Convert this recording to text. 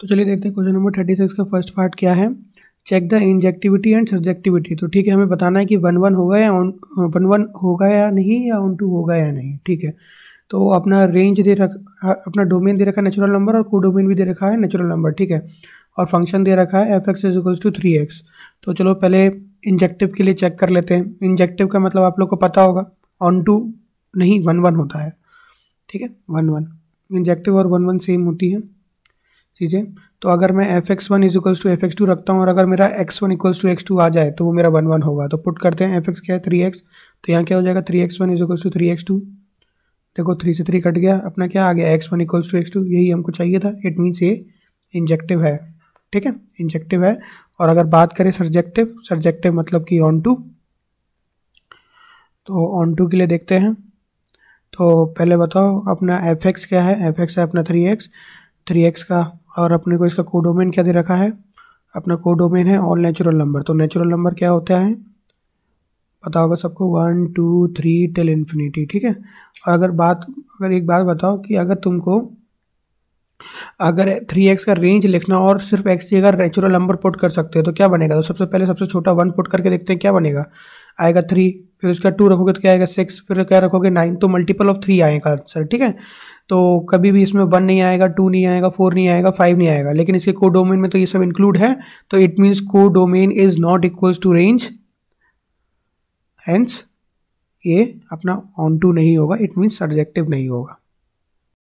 तो चलिए देखते हैं क्वेश्चन नंबर थर्टी सिक्स का फ़र्स्ट पार्ट क्या है? Check the injectivity and surjectivity तो ठीक है, हमें बताना है कि वन वन होगा या वन वन होगा या नहीं, या ऑन टू होगा या नहीं, ठीक है? तो अपना रेंज दे रखा, अपना डोमेन दे रखा है नेचुरल नंबर और को डोमेन भी दे रखा है नेचुरल नंबर ठीक है? और फ़ंक्शन दे रखा है F X is equals to three X तो चलो पहले इंजेक्टिव के लिए चेक कर लेते हैं। इंजेक्टिव का मतलब आप लोग को पता होगा ऑन टू नहीं वन वन होता है, ठीक है? वन वन इंजेक्टिव और वन वन सेम होती है। चीज़ें। तो अगर मैं F X one is equals to F X two रखता हूँ और अगर मेरा X one equals to X two आ जाए तो वो मेरा वन वन होगा। तो पुट करते हैं एफ़ एक्स क्या है? थ्री एक्स तो यहाँ क्या हो जाएगा? Three X one is equals to three X two देखो थ्री से थ्री कट गया, अपना क्या आ गया? X one equals to X two यही हमको चाहिए था। इट मीन्स ये इंजेक्टिव है। ठीक है? इंजेक्टिव है। और अगर बात करें सब्जेक्टिव सब्जेक्टिव मतलब कि ऑन टू तो ऑन टू के लिए देखते हैं। तो पहले बताओ, अपना एफ़ एक्स क्या है? एफ़ एक्स है अपना थ्री एक्स थ्री एक्स का और अपने को इसका कोडोमेन क्या दे रखा है? अपना कोडोमेन है ऑल नेचुरल नंबर तो नेचुरल नंबर क्या होता है? पता होगा सबको? One two three till infinity ठीक है? और अगर बात, अगर एक बात बताओ कि अगर तुमको, अगर थ्री एक्स का रेंज लिखना और सिर्फ़ एक्स की अगर नेचुरल नंबर पुट कर सकते हो तो क्या बनेगा? तो सबसे पहले सबसे छोटा वन पुट करके देखते हैं क्या बनेगा। आएगा थ्री फिर उसका टू रखोगे तो क्या आएगा सिक्स फिर क्या रखोगे नाइन तो मल्टीपल ऑफ़ थ्री आएगा आंसर ठीक है? तो कभी भी इसमें वन नहीं आएगा टू नहीं आएगा फोर नहीं आएगा फाइव नहीं आएगा, लेकिन इसके को डोमेन में तो ये सब इंक्लूड है तो इट मीन्स को domain is not equals to range hence ये अपना ऑन टू नहीं होगा इट मीन्स सब्जेक्टिव नहीं होगा।